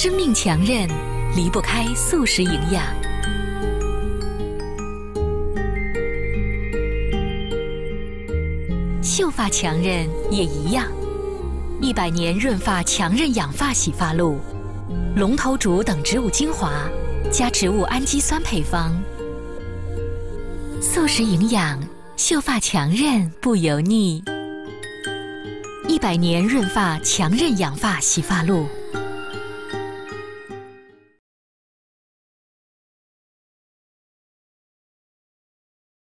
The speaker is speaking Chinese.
生命强韧离不开素食营养。秀发强韧也一样。一百年润发强韧养发洗发露龙头竹等植物精华加植物氨基酸配方。素食营养秀发强韧不油腻。一百年润发强韧养发洗发露